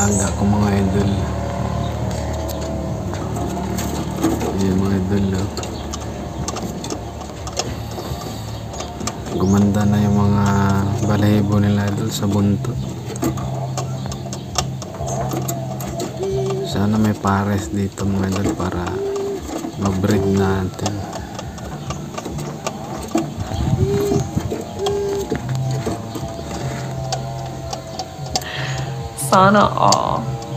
alaga ko mga idol. Ayan mga idol. Oh. Gumanda na yung mga balahibo nila idol sa buntot. Sana may pares dito mga idol para mag-breed natin. Sana all.